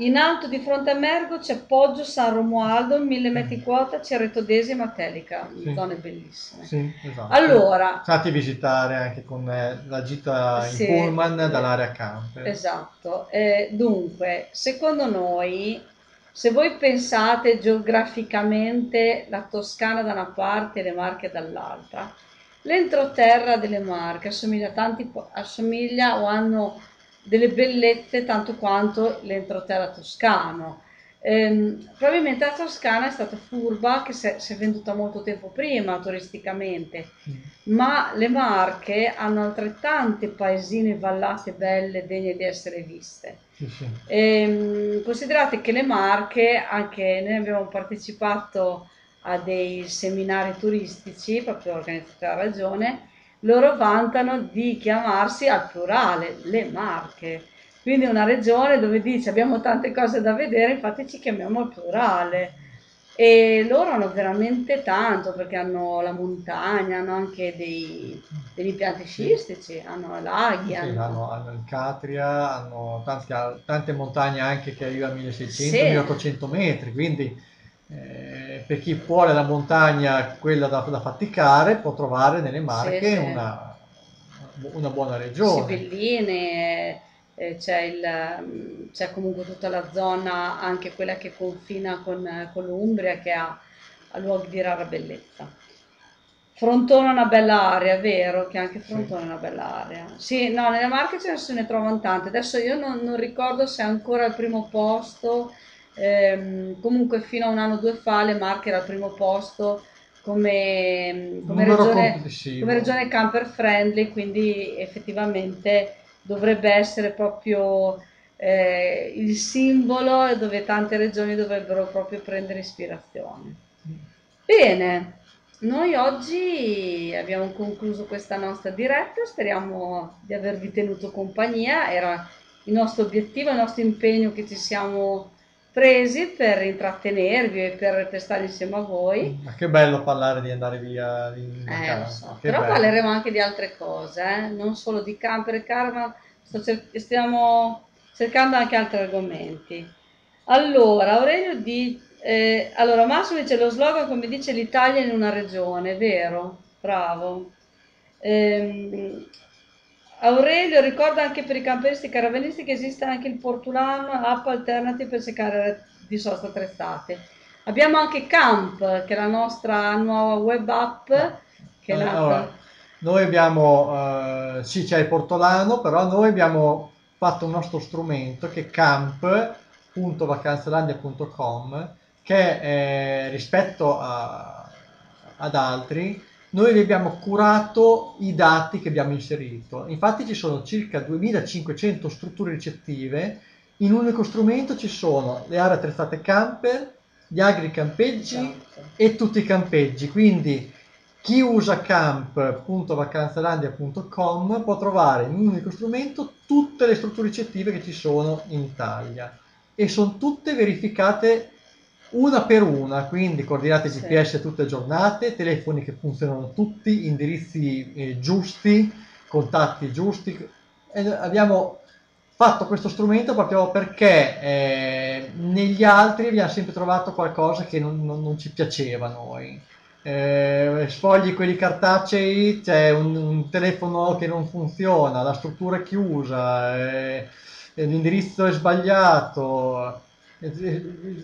Mm. In alto di fronte a Mergo c'è Poggio San Romualdo, mille metri quota, Cerreto d'Esi e Matelica, Sì. zone bellissime. Sì, esatto. Allora, Stati a visitare anche con eh, la gita in Sì. pullman dall'area camper. Esatto, Eh, dunque, secondo noi, se voi pensate geograficamente la Toscana da una parte e le Marche dall'altra, l'entroterra delle Marche assomiglia, a tanti, assomiglia o hanno delle bellezze tanto quanto l'entroterra toscano. Ehm, probabilmente la Toscana è stata furba che si è, si è venduta molto tempo prima turisticamente, Mm. ma le Marche hanno altrettante paesine vallate belle degne di essere viste. Sì, sì. Ehm, considerate che le Marche, anche noi abbiamo partecipato a dei seminari turistici proprio organizzati dalla regione, loro vantano di chiamarsi al plurale le Marche. Quindi una regione dove dice abbiamo tante cose da vedere, infatti ci chiamiamo al plurale. E loro hanno veramente tanto perché hanno la montagna, hanno anche dei, degli impianti sciistici, hanno laghi, Sì, hanno- hanno, hanno il Catria, hanno tanti- tante montagne anche che arrivano a 1600-1800 Sì. metri, quindi eh, per chi vuole la montagna, quella da, da faticare, può trovare nelle Marche Sì, sì. Una, una buona regione. Sibelline, eh, c'è, il, mm, c'è comunque tutta la zona, anche quella che confina con, con l'Umbria, che ha, ha luoghi di rara bellezza. Frontona è una bella area, vero che anche Frontona è una bella area. Sì, no, nelle Marche ce ne se ne trovano tante. Adesso io non, non ricordo se è ancora al primo posto, ehm, comunque fino a un anno o due fa le Marche era al primo posto come, come Numero regione come regione camper friendly, quindi effettivamente dovrebbe essere proprio eh, il simbolo dove tante regioni dovrebbero proprio prendere ispirazione. Bene, noi oggi abbiamo concluso questa nostra diretta, speriamo di avervi tenuto compagnia, era il nostro obiettivo, il nostro impegno che ci siamo presi per intrattenervi e per testare insieme a voi. Ma che bello parlare di andare via in Eh, so. Però bello. parleremo anche di altre cose, eh, Non solo di camper e caravan, cer- stiamo cercando anche altri argomenti. Allora, Aurelio di... eh, allora, Massimo dice lo slogan come dice l'Italia in una regione, vero? Bravo. Ehm, Aurelio ricorda anche per i camperisti caravanisti che esiste anche il Portulano, app alternative per cercare di sosta attrezzate. Abbiamo anche Camp, che è la nostra nuova web app, che nata... allora, noi abbiamo, eh, sì c'è il Portolano, però noi abbiamo fatto un nostro strumento che è camp.vacanzalandia.com che eh, rispetto a- ad altri noi vi abbiamo curato i dati che abbiamo inserito. Infatti ci sono circa 2500 strutture ricettive, in un unico strumento ci sono le aree attrezzate camper, gli agri campeggi Esatto. e tutti i campeggi. Quindi chi usa camp.vacanzalandia.com può trovare in un unico strumento tutte le strutture ricettive che ci sono in Italia e sono tutte verificate una per una, quindi coordinate Sì. GPS tutte aggiornate, telefoni che funzionano tutti, indirizzi eh, giusti, contatti giusti. E abbiamo fatto questo strumento proprio perché eh, negli altri abbiamo sempre trovato qualcosa che non, non- non ci piaceva a noi. Eh, sfogli quelli cartacei, c'è un, un telefono che non funziona, la struttura è chiusa, eh, l'indirizzo è sbagliato,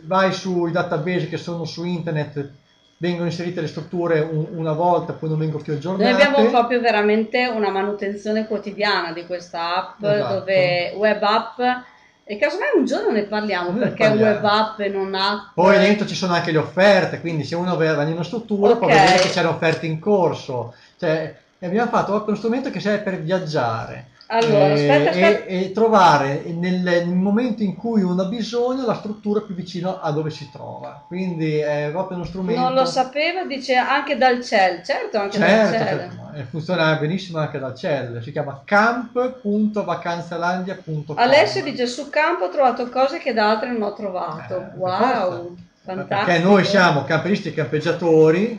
vai sui database che sono su internet, vengono inserite le strutture un- una volta, poi non vengono più Noi aggiornate. abbiamo proprio veramente una manutenzione quotidiana di questa app, Esatto. dove web app, e casomai un giorno ne parliamo Ne perché parliamo. web app e non app. Poi dentro ci sono anche le offerte, quindi se uno va in una struttura può Ok. vedere che c'è offerte in corso. Cioè, abbiamo fatto proprio uno strumento che serve per viaggiare. Allora, e, aspetta, aspetta. e- e trovare nel, nel momento in cui uno ha bisogno la struttura più vicino a dove si trova. Quindi è proprio uno strumento. Non lo sapevo, dice anche dal CEL, certo anche dal Certo, CEL. certo, e funziona benissimo anche dal CEL. Si chiama camp.vacanzalandia.com. Alessio dice su campo ho trovato cose che da altri non ho trovato. Eh, wow, fantastico. Perché noi siamo camperisti e campeggiatori,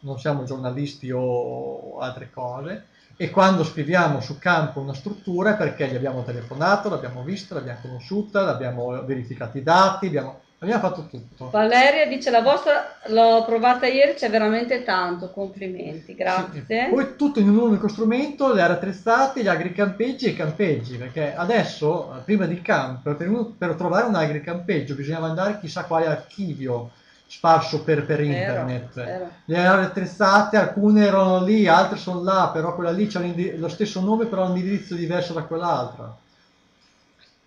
non siamo giornalisti o altre cose, e quando scriviamo su campo una struttura è perché gli abbiamo telefonato, l'abbiamo vista, l'abbiamo conosciuta, l'abbiamo verificato i dati, abbiamo, abbiamo fatto tutto. Valeria dice la vostra l'ho provata ieri, c'è veramente tanto, complimenti, grazie. Sì, poi tutto in un unico strumento, le aree attrezzate, gli agricampeggi e i campeggi, perché adesso, prima di camp, per, per trovare un agricampeggio bisognava andare chissà quale archivio sparso per, per internet. Vero, vero. Le aree attrezzate, alcune erano lì, altre sono là, però quella lì c'è lo stesso nome, però un indirizzo diverso da quell'altra.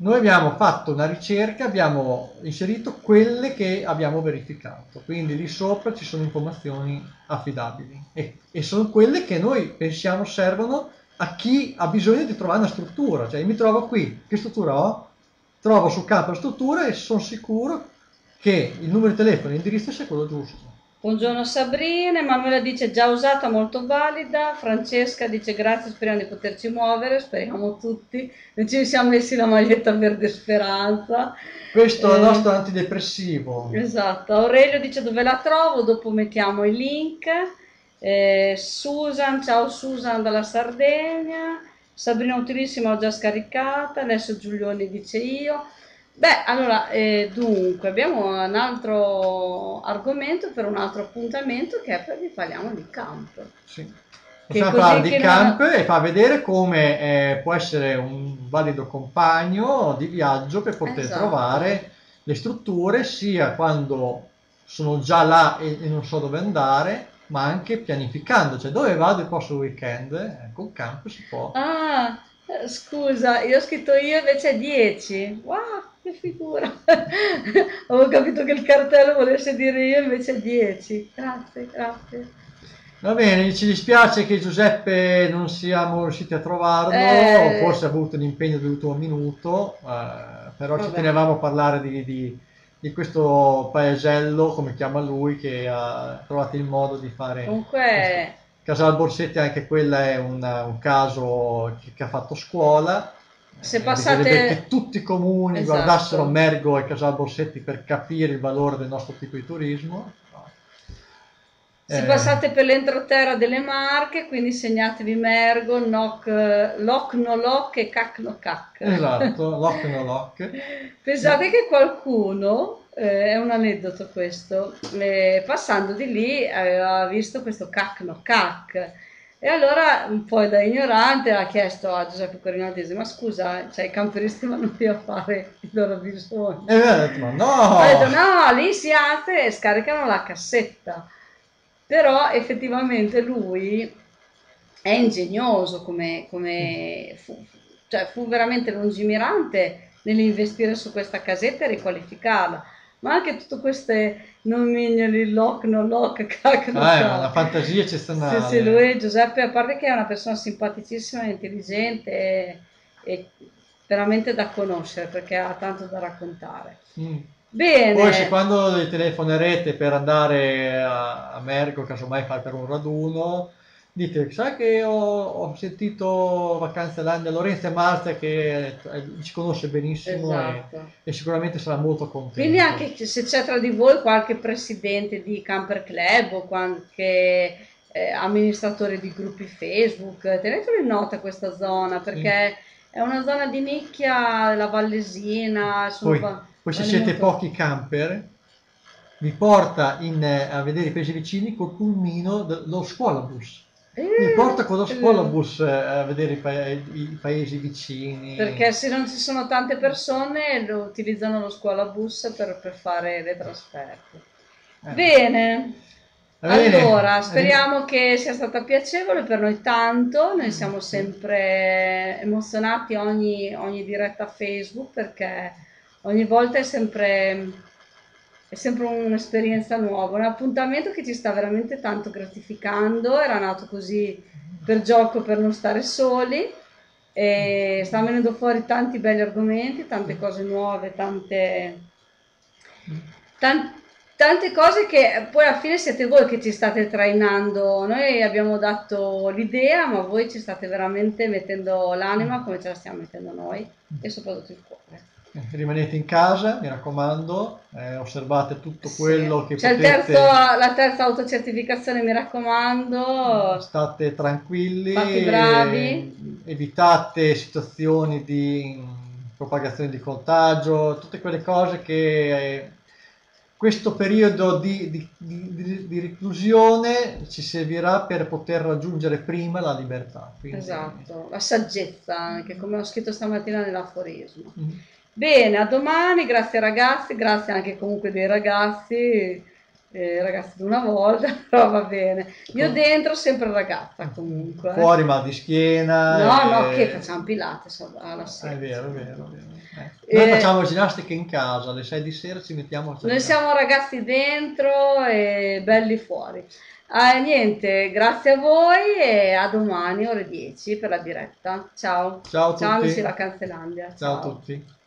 Noi abbiamo fatto una ricerca, abbiamo inserito quelle che abbiamo verificato, quindi lì sopra ci sono informazioni affidabili e, e sono quelle che noi pensiamo servono a chi ha bisogno di trovare una struttura, cioè mi trovo qui, che struttura ho? Trovo sul campo la struttura e sono sicuro che il numero di telefono e l'indirizzo sia quello giusto. Buongiorno Sabrina, Emanuela dice già usata, molto valida, Francesca dice grazie, speriamo di poterci muovere, speriamo tutti, noi ci siamo messi la maglietta verde speranza. Questo eh, è il eh, nostro antidepressivo. Esatto, Aurelio dice dove la trovo, dopo mettiamo i link, eh, Susan, ciao Susan dalla Sardegna, Sabrina utilissima, l'ho già scaricata, adesso Giulioni dice io, Beh, allora, eh, dunque, abbiamo un altro argomento per un altro appuntamento che è perché parliamo di camp. Sì. Possiamo parlare di camp non... e fa vedere come eh, può essere un valido compagno di viaggio per poter esatto. trovare le strutture sia quando sono già là e, e, non so dove andare, ma anche pianificando, cioè dove vado il prossimo weekend, eh, con camp si può. Ah, scusa, io ho scritto io invece 10. Wow! Che figura. Avevo capito che il cartello volesse dire io invece 10. Grazie, grazie. Va bene, ci dispiace che Giuseppe non siamo riusciti a trovarlo, eh... forse ha avuto un impegno dell'ultimo minuto, eh, però Vabbè. ci tenevamo a parlare di, di, di, questo paesello, come chiama lui, che ha trovato il modo di fare... Comunque... Casal Borsetti, anche quella è un, un caso che, che ha fatto scuola, se eh, passate... che tutti i comuni esatto. guardassero Mergo e Casal Borsetti per capire il valore del nostro tipo di turismo. Se eh... passate per l'entroterra delle Marche, quindi segnatevi Mergo, Noc, Loc no Loc e Cac no Cac. Esatto, Loc no Loc. Pensate che qualcuno, eh, è un aneddoto questo, eh, passando di lì aveva visto questo Cac no Cac e allora, un po' da ignorante, ha chiesto a Giuseppe Corinatesi, ma scusa, cioè, i camperisti vanno qui a fare i loro bisogni. E ha detto, ma no! Ha detto, no, lì si apre e scaricano la cassetta. Però effettivamente lui è ingegnoso come, come fu, cioè fu veramente lungimirante nell'investire su questa casetta e riqualificarla ma anche tutte queste nomignoli lock, no lock, cac, no ah, è una fantasia eccezionale. Sì, sì, lui Giuseppe, a parte che è una persona simpaticissima, intelligente e, e veramente da conoscere perché ha tanto da raccontare. Mm. Bene. Poi se quando telefonerete per andare a, a Merco, casomai fare per un raduno, dite, sai che ho, ho sentito Vacanze Landia Lorenzo e Marzia che eh, ci conosce benissimo esatto. e, e, sicuramente sarà molto contento. Quindi anche se c'è tra di voi qualche presidente di Camper Club o qualche eh, amministratore di gruppi Facebook, tenetelo in nota questa zona perché sì. è una zona di nicchia, la Vallesina. Poi, poi se siete molto... pochi camper vi porta in, eh, a vedere i paesi vicini col pulmino dello scuolabus mi porta con lo scuolabus eh, a vedere i, pa- i, paesi vicini. Perché se non ci sono tante persone lo utilizzano lo scuolabus per, per fare le trasferte. Eh. Bene. Bene. Allora, speriamo che sia stata piacevole per noi tanto, noi siamo sempre emozionati ogni, ogni diretta Facebook perché ogni volta è sempre è sempre un'esperienza nuova, un appuntamento che ci sta veramente tanto gratificando, era nato così per gioco, per non stare soli e stanno venendo fuori tanti belli argomenti, tante cose nuove, tante, tan- tante cose che poi alla fine siete voi che ci state trainando, noi abbiamo dato l'idea ma voi ci state veramente mettendo l'anima come ce la stiamo mettendo noi e soprattutto il cuore. Rimanete in casa, mi raccomando, eh, osservate tutto quello sì. che C'è potete. Terzo, la terza autocertificazione, mi raccomando. State tranquilli, Fatti bravi. evitate situazioni di propagazione di contagio, tutte quelle cose che eh, questo periodo di, di, di, di, reclusione ci servirà per poter raggiungere prima la libertà. Quindi... Esatto, la saggezza, anche come ho scritto stamattina nell'aforismo. Mm-hmm. Bene, a domani, grazie ragazzi, grazie anche comunque dei ragazzi, eh, ragazzi di una volta, però va bene. Io dentro sempre ragazza comunque. Eh. Fuori mal di schiena. No, e... no, che facciamo pilates alla sera. È vero, è vero, è vero. Eh. Noi eh, facciamo ginnastica in casa, alle 6 di sera ci mettiamo a Noi siamo ragazzi dentro e belli fuori. Ah, niente, grazie a voi e a domani ore 10 per la diretta. Ciao. Ciao a tutti. Ciao amici da Canzelandia. Ciao, Ciao a tutti.